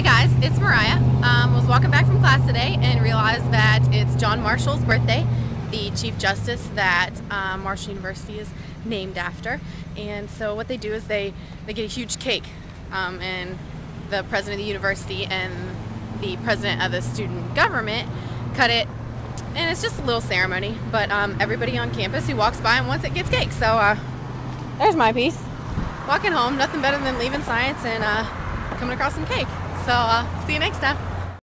Hey guys, it's Myriah. Um, was walking back from class today and realized that it's John Marshall's birthday, the Chief Justice that um, Marshall University is named after. And so what they do is they, they get a huge cake um, and the president of the university and the president of the student government cut it and it's just a little ceremony but um, everybody on campus who walks by and wants it gets cake so uh, there's my piece walking home nothing better than leaving science and uh, coming across some cake. So uh, see you next time